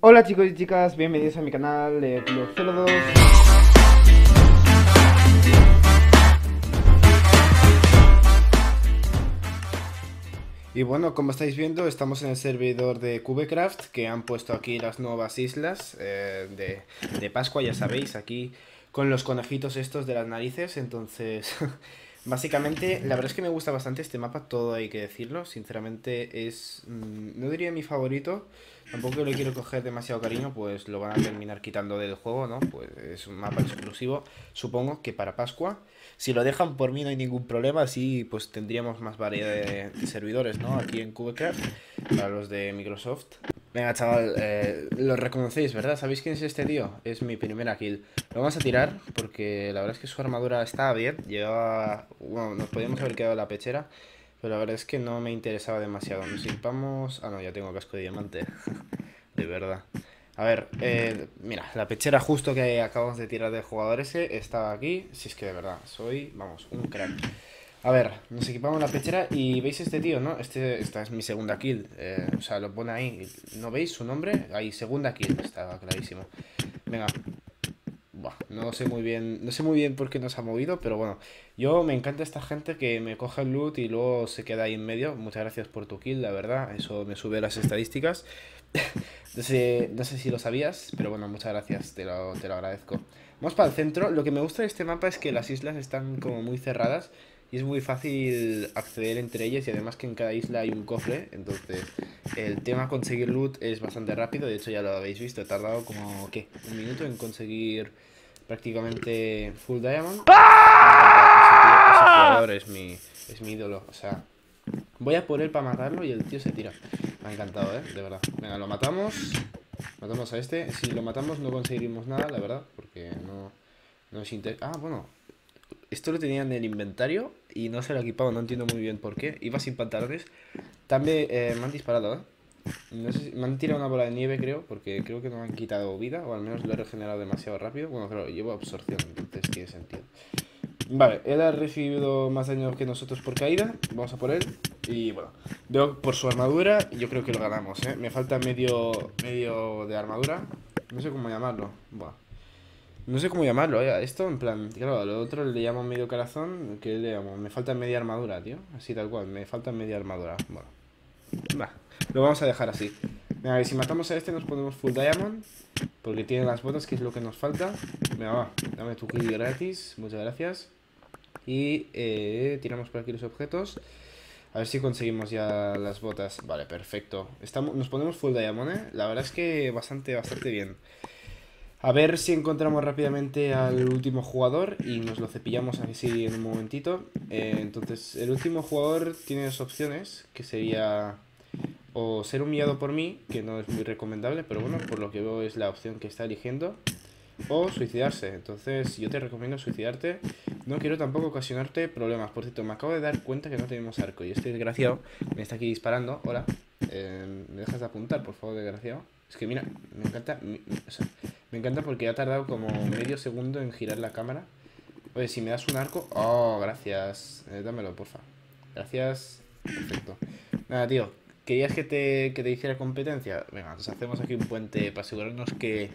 Hola chicos y chicas, bienvenidos a mi canal de Club 02 Y bueno, como estáis viendo, estamos en el servidor de Cubecraft Que han puesto aquí las nuevas islas eh, de, de Pascua, ya sabéis, aquí con los conejitos estos de las narices Entonces, básicamente, la verdad es que me gusta bastante este mapa, todo hay que decirlo Sinceramente es, mm, no diría mi favorito Tampoco le quiero coger demasiado cariño, pues lo van a terminar quitando del juego, ¿no? Pues es un mapa exclusivo, supongo que para Pascua. Si lo dejan por mí no hay ningún problema, así pues tendríamos más variedad de, servidores, ¿no? Aquí en Cubecraft, para los de Microsoft. Venga, chaval, eh, lo reconocéis, ¿verdad? ¿Sabéis quién es este tío? Es mi primera kill. Lo vamos a tirar porque la verdad es que su armadura estaba bien. Llevaba... Bueno, nos podíamos haber quedado la pechera. Pero la verdad es que no me interesaba demasiado. Nos equipamos... Ah, no, ya tengo casco de diamante. de verdad. A ver, eh, mira, la pechera justo que acabamos de tirar del jugador ese estaba aquí. Si es que de verdad, soy, vamos, un crack. A ver, nos equipamos la pechera y veis este tío, ¿no? Este, esta es mi segunda kill. Eh, o sea, lo pone ahí. ¿No veis su nombre? Ahí, segunda kill. Estaba clarísimo. Venga, no sé muy bien, no sé muy bien por qué nos ha movido, pero bueno, yo me encanta esta gente que me coge el loot y luego se queda ahí en medio. Muchas gracias por tu kill, la verdad, eso me sube las estadísticas. no, sé, no sé si lo sabías, pero bueno, muchas gracias, te lo, te lo agradezco. Vamos para el centro, lo que me gusta de este mapa es que las islas están como muy cerradas y es muy fácil acceder entre ellas y además que en cada isla hay un cofre, entonces el tema conseguir loot es bastante rápido, de hecho ya lo habéis visto, he tardado como, ¿qué? Un minuto en conseguir prácticamente full diamond. ¡Ah! Ese, jugador es mi, es mi ídolo, o sea, voy a por él para matarlo y el tío se tira. Me ha encantado, ¿eh? De verdad. Venga, lo matamos. Matamos a este. Si lo matamos no conseguiremos nada, la verdad, porque no, no es inter... Ah, bueno. Esto lo tenía en el inventario y no se lo ha equipado, no entiendo muy bien por qué. Iba sin pantalones. También eh, me han disparado, ¿eh? No sé me han tirado una bola de nieve, creo, porque creo que no me han quitado vida, o al menos lo he regenerado demasiado rápido. Bueno, claro, llevo absorción, entonces tiene sentido. Vale, él ha recibido más daño que nosotros por caída. Vamos a por él. Y bueno, veo por su armadura, yo creo que lo ganamos, ¿eh? Me falta medio, medio de armadura. No sé cómo llamarlo. Buah. No sé cómo llamarlo. Esto, en plan, claro, lo otro le llamo medio corazón. que le llamo? Me falta media armadura, tío. Así tal cual, me falta media armadura. Bueno. Va. Lo vamos a dejar así. a ver, si matamos a este nos ponemos full diamond. Porque tiene las botas, que es lo que nos falta. Venga, va. Dame tu kill gratis. Muchas gracias. Y eh, tiramos por aquí los objetos. A ver si conseguimos ya las botas. Vale, perfecto. Estamos, nos ponemos full diamond, ¿eh? La verdad es que bastante, bastante bien. A ver si encontramos rápidamente al último jugador y nos lo cepillamos así en un momentito. Eh, entonces, el último jugador tiene dos opciones, que sería o ser humillado por mí, que no es muy recomendable, pero bueno, por lo que veo es la opción que está eligiendo, o suicidarse. Entonces, yo te recomiendo suicidarte. No quiero tampoco ocasionarte problemas. Por cierto, me acabo de dar cuenta que no tenemos arco y este desgraciado me está aquí disparando. Hola, eh, ¿me dejas de apuntar, por favor, desgraciado? Es que mira, me encanta, me encanta porque ha tardado como medio segundo en girar la cámara. Oye, si me das un arco... Oh, gracias. Eh, dámelo, porfa. Gracias. Perfecto. Nada, tío. ¿Querías que te, que te hiciera competencia? Venga, nos hacemos aquí un puente para asegurarnos que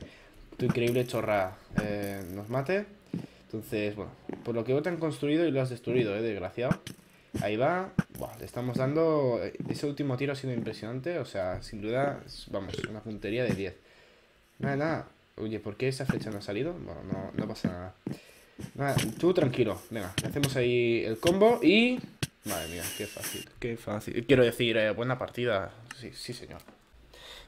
tu increíble chorra eh, nos mate. Entonces, bueno, por lo que vos te han construido y lo has destruido, eh, desgraciado. Ahí va. Le estamos dando... Ese último tiro ha sido impresionante. O sea, sin duda, vamos, una puntería de 10. Nada, nada. Oye, ¿por qué esa flecha no ha salido? Bueno, no, no pasa nada. Nada, tú tranquilo. Venga, hacemos ahí el combo y... Madre mía, qué fácil, qué fácil. Quiero decir, eh, buena partida. Sí, sí, señor.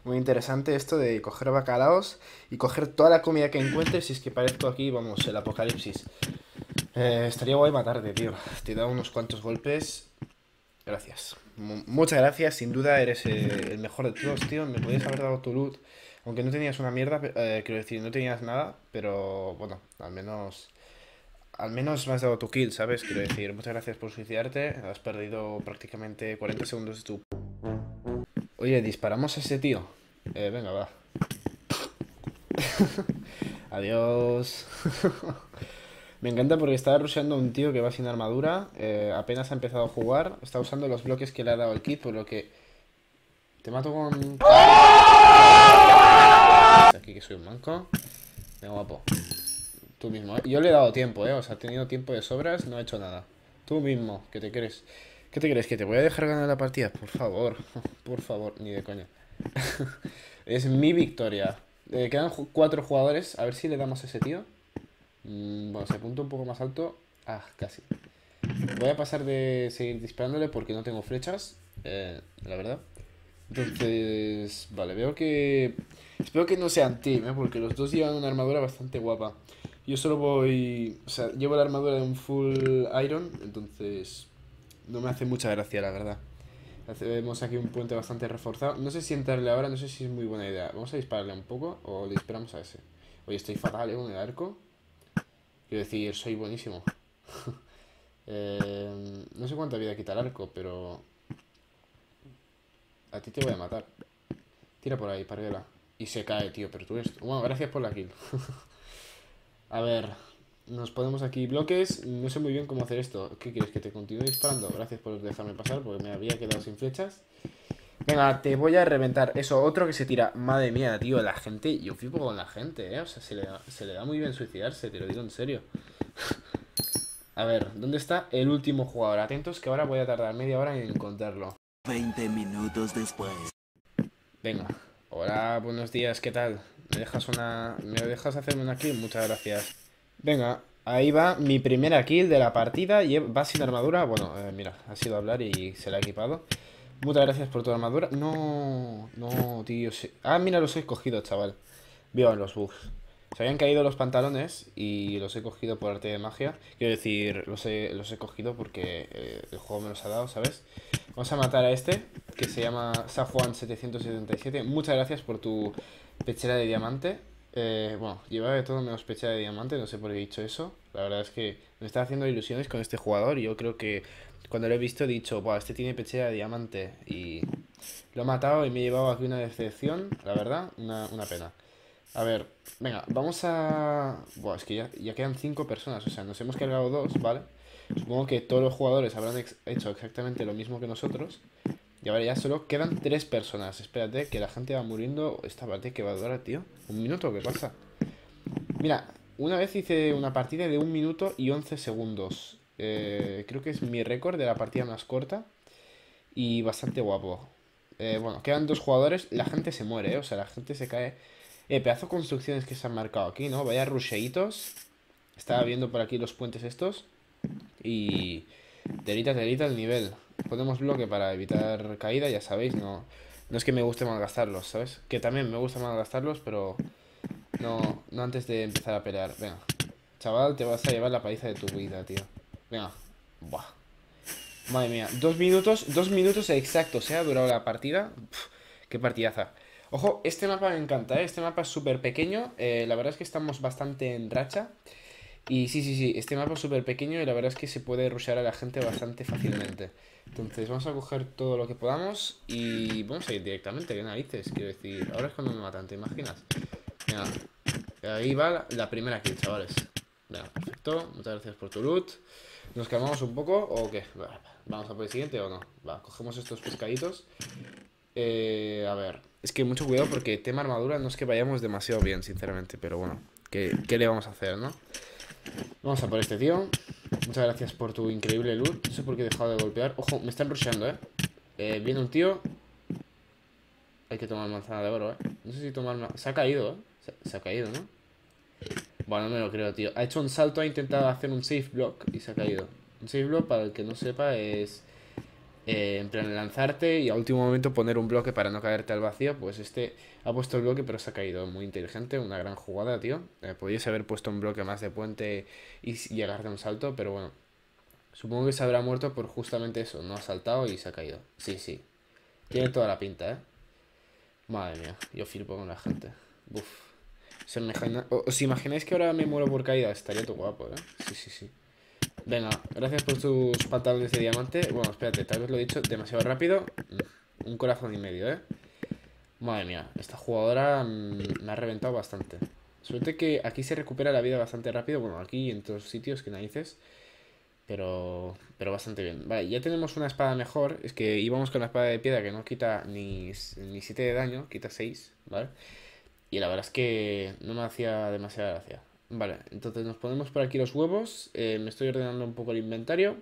Muy interesante esto de coger bacalaos y coger toda la comida que encuentres. Si es que parezco aquí, vamos, el apocalipsis. Eh, estaría guay matarte, tío. Te dado unos cuantos golpes. Gracias. muchas gracias. Sin duda eres eh, el mejor de todos, tío. Me podías haber dado tu loot. Aunque no tenías una mierda, eh, quiero decir, no tenías nada. Pero bueno, al menos... Al menos me has dado tu kill, ¿sabes? Quiero decir, muchas gracias por suicidarte. Has perdido prácticamente 40 segundos de tu... Oye, disparamos a ese tío. Eh, venga, va. Adiós. Me encanta porque está rusheando un tío que va sin armadura. Eh, apenas ha empezado a jugar. Está usando los bloques que le ha dado el kit, por lo que. Te mato con. que soy un manco. Venga, guapo. Tú mismo, ¿eh? Yo le he dado tiempo, ¿eh? O sea, ha tenido tiempo de sobras, no he hecho nada. Tú mismo, ¿qué te crees? ¿Qué te crees? ¿Que te voy a dejar ganar la partida? Por favor, por favor, ni de coña. es mi victoria. Eh, quedan cuatro jugadores, a ver si le damos a ese tío. Mm, bueno, se apunta un poco más alto. Ah, casi. Voy a pasar de seguir disparándole porque no tengo flechas, eh, la verdad. Entonces, vale, veo que... Espero que no sean team, ¿eh? porque los dos llevan una armadura bastante guapa. Yo solo voy... O sea, llevo la armadura de un full iron, entonces no me hace mucha gracia, la verdad. Vemos aquí un puente bastante reforzado. No sé si entrarle ahora, no sé si es muy buena idea. Vamos a dispararle un poco o le disparamos a ese. Oye, estoy fatal, ¿eh? Con el arco. Quiero decir, soy buenísimo. Eh, no sé cuánta vida quita el arco, pero... A ti te voy a matar. Tira por ahí, parguela. Y se cae, tío, pero tú eres... Bueno, gracias por la kill. a ver... Nos ponemos aquí bloques. No sé muy bien cómo hacer esto. ¿Qué quieres? ¿Que te continúe disparando? Gracias por dejarme pasar porque me había quedado sin flechas. Venga, te voy a reventar. Eso, otro que se tira. Madre mía, tío, la gente. Yo flipo con la gente, ¿eh? O sea, se le, da, se le da muy bien suicidarse, te lo digo en serio. a ver, ¿dónde está el último jugador? Atentos que ahora voy a tardar media hora en encontrarlo. 20 minutos después. Venga. Hola, buenos días, ¿qué tal? ¿Me dejas una. ¿Me dejas hacerme una kill? Muchas gracias. Venga, ahí va mi primera kill de la partida. Va sin armadura. Bueno, eh, mira, ha sido hablar y se la ha equipado. Muchas gracias por tu armadura. No, no, tío. Ah, mira, los he cogido, chaval. Vio los bugs. Se habían caído los pantalones y los he cogido por arte de magia. Quiero decir, los he, los he cogido porque eh, el juego me los ha dado, ¿sabes? Vamos a matar a este, que se llama Safuan777. Muchas gracias por tu pechera de diamante. Eh, bueno, llevaba de todo menos pechera de diamante, no sé por qué he dicho eso. La verdad es que me está haciendo ilusiones con este jugador yo creo que cuando lo he visto he dicho, Buah, este tiene pechera de diamante y lo he matado y me he llevado aquí una decepción, la verdad, una, una pena. A ver, venga, vamos a... Buah, es que ya, ya quedan cinco personas, o sea, nos hemos cargado dos, ¿vale? Supongo que todos los jugadores habrán hecho exactamente lo mismo que nosotros. Y ahora ya solo quedan tres personas. Espérate, que la gente va muriendo. Esta parte que va a durar, tío. ¿Un minuto? ¿Qué pasa? Mira, una vez hice una partida de un minuto y once segundos. Eh, creo que es mi récord de la partida más corta. Y bastante guapo. Eh, bueno, quedan dos jugadores. La gente se muere, ¿eh? O sea, la gente se cae. Eh, pedazo construcciones que se han marcado aquí, ¿no? Vaya rusheitos. Estaba viendo por aquí los puentes estos. Y... Delita, delita el nivel. Ponemos bloque para evitar caída, ya sabéis, no, no es que me guste malgastarlos, ¿sabes? Que también me gusta malgastarlos, pero no, no antes de empezar a pelear. Venga, chaval, te vas a llevar la paliza de tu vida, tío. Venga, buah. Madre mía, dos minutos, dos minutos exactos, ¿eh? Ha durado la partida. qué partidaza. Ojo, este mapa me encanta, ¿eh? Este mapa es súper pequeño. Eh, la verdad es que estamos bastante en racha. Y sí, sí, sí, este mapa es súper pequeño y la verdad es que se puede rushear a la gente bastante fácilmente. Entonces vamos a coger todo lo que podamos y vamos a ir directamente, ¿qué narices? Quiero decir, ahora es cuando me matan, ¿te imaginas? Venga, ahí va la, primera kill, chavales. Venga, perfecto, muchas gracias por tu loot. ¿Nos calmamos un poco o qué? Vamos a por el siguiente o no. Va, cogemos estos pescaditos. Eh, a ver, es que mucho cuidado porque tema armadura no es que vayamos demasiado bien, sinceramente, pero bueno, ¿qué, qué le vamos a hacer, no? Vamos a por este tío. Muchas gracias por tu increíble loot. No sé por qué he dejado de golpear. Ojo, me están rusheando, ¿eh? ¿eh? Viene un tío. Hay que tomar manzana de oro, ¿eh? No sé si tomar... Se ha caído, ¿eh? Se, ha caído, ¿no? Bueno, no me lo creo, tío. Ha hecho un salto, ha intentado hacer un safe block y se ha caído. Un safe block, para el que no sepa, es eh, en plan lanzarte y a último momento poner un bloque para no caerte al vacío, pues este ha puesto el bloque pero se ha caído. Muy inteligente, una gran jugada, tío. Eh, haber puesto un bloque más de puente y llegar de un salto, pero bueno. Supongo que se habrá muerto por justamente eso. No ha saltado y se ha caído. Sí, sí. Tiene toda la pinta, ¿eh? Madre mía, yo flipo con la gente. Uf. ¿Os imagináis que ahora me muero por caída? Estaría todo guapo, ¿eh? Sí, sí, sí. Venga, gracias por tus pantalones de diamante. Bueno, espérate, tal vez lo he dicho demasiado rápido. Un corazón y medio, ¿eh? Madre mía, esta jugadora mm, me ha reventado bastante. Suerte que aquí se recupera la vida bastante rápido. Bueno, aquí en todos sitios que narices. Pero, pero bastante bien. Vale, ya tenemos una espada mejor. Es que íbamos con la espada de piedra que no quita ni, ni 7 de daño, quita 6, ¿vale? Y la verdad es que no me hacía demasiada gracia. Vale, entonces nos ponemos por aquí los huevos. eh, me estoy ordenando un poco el inventario.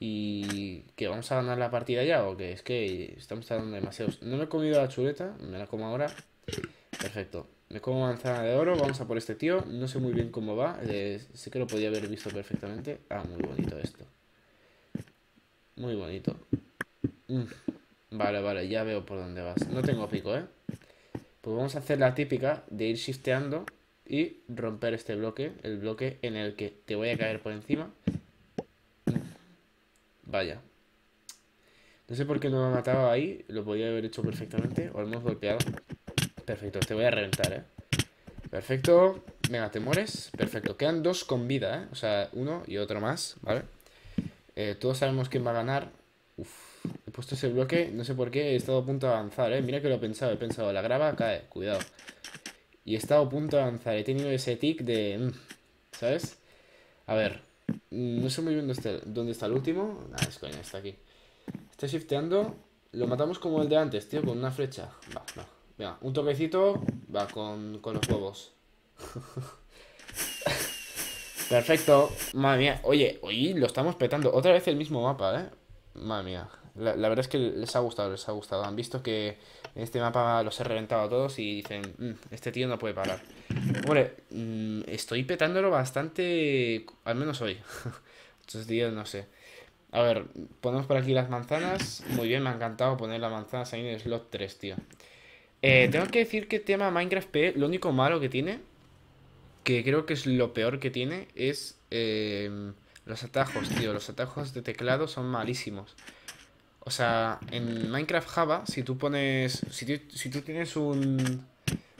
Y que vamos a ganar la partida ya o que es que estamos tardando demasiados. No me he comido la chuleta, me la como ahora. Perfecto. Me como manzana de oro, vamos a por este tío. No sé muy bien cómo va. eh, sé que lo podía haber visto perfectamente. Ah, muy bonito esto. Muy bonito. Mm, Vale, vale, ya veo por dónde vas. No tengo pico, ¿eh? Pues vamos a hacer la típica de ir shifteando y romper este bloque, el bloque en el que te voy a caer por encima. Vaya. No sé por qué no me ha matado ahí, lo podía haber hecho perfectamente, o hemos golpeado. Perfecto, te voy a reventar, ¿eh? Perfecto. Venga, ¿te mueres? Perfecto. Quedan dos con vida, ¿eh? O sea, uno y otro más, ¿vale? Eh, todos sabemos quién va a ganar. Uf, puesto ese bloque, no sé por qué, he estado a punto de avanzar, ¿eh? Mira que lo he pensado, he pensado, la grava cae, cuidado. Y he estado a punto de avanzar, he tenido ese tic de... mm, ¿Sabes? A ver, mm, no sé muy bien dónde está, dónde está el último. Ah, es coña, está aquí. Está shifteando. Lo matamos como el de antes, tío, con una flecha. Va, va. Venga, un toquecito. Va, con, con los huevos. Perfecto. Madre mía. Oye, hoy lo estamos petando. Otra vez el mismo mapa, ¿eh? Madre mía. La, la verdad es que les ha gustado, les ha gustado. Han visto que este mapa los he reventado a todos y dicen, "Mm, este tío no puede parar. Hombre, mm, estoy petándolo bastante, al menos hoy. Estos días no sé. A ver, ponemos por aquí las manzanas. Muy bien, me ha encantado poner las manzanas ahí en el slot 3, tío. Eh, tengo que decir que tema Minecraft P, lo único malo que tiene, que creo que es lo peor que tiene, es eh, los atajos, tío. Los atajos de teclado son malísimos. O sea, en Minecraft Java, si tú pones. Si tú, si tú tienes un.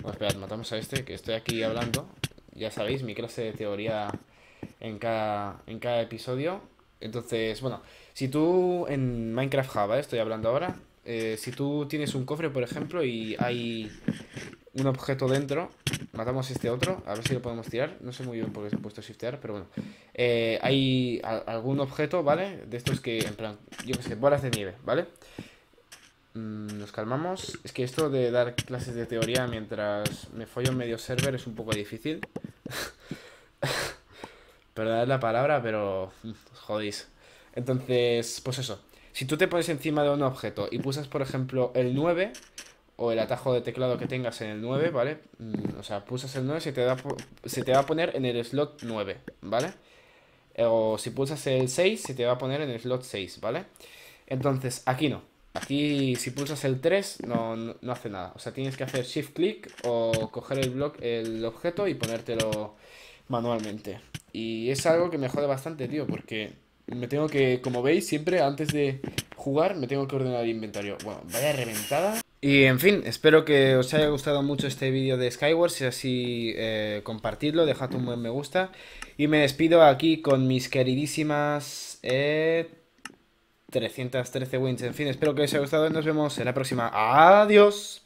Bueno, esperad, matamos a este, que estoy aquí hablando. Ya sabéis, mi clase de teoría en cada, en cada episodio. Entonces, bueno, si tú en Minecraft Java, estoy hablando ahora. eh, si tú tienes un cofre, por ejemplo, y hay un objeto dentro, matamos este otro, a ver si lo podemos tirar. No sé muy bien por qué se ha puesto shiftear, pero bueno. Eh, hay algún objeto, ¿vale? De estos que, en plan, yo qué sé, bolas de nieve, ¿vale? Mm, nos calmamos. Es que esto de dar clases de teoría mientras me follo medio server es un poco difícil. Perdonad la palabra, pero mm, os jodéis. Entonces, pues eso. Si tú te pones encima de un objeto y pulsas, por ejemplo, el 9 o el atajo de teclado que tengas en el 9, ¿vale? Mm, o sea, pulsas el 9, se te, da se te va a poner en el slot 9, ¿vale? O si pulsas el 6, se te va a poner en el slot 6, ¿vale? Entonces, aquí no. Aquí, si pulsas el 3, no, no, no hace nada. O sea, tienes que hacer shift click o coger el, bloc, el objeto y ponértelo manualmente. Y es algo que me jode bastante, tío, porque me tengo que, como veis, siempre antes de jugar me tengo que ordenar el inventario. Bueno, vaya reventada. Y en fin, espero que os haya gustado mucho este vídeo de Skyward. Si así, eh, compartidlo, dejad un buen me gusta. Y me despido aquí con mis queridísimas eh, 313 wins. En fin, espero que os haya gustado y nos vemos en la próxima. Adiós.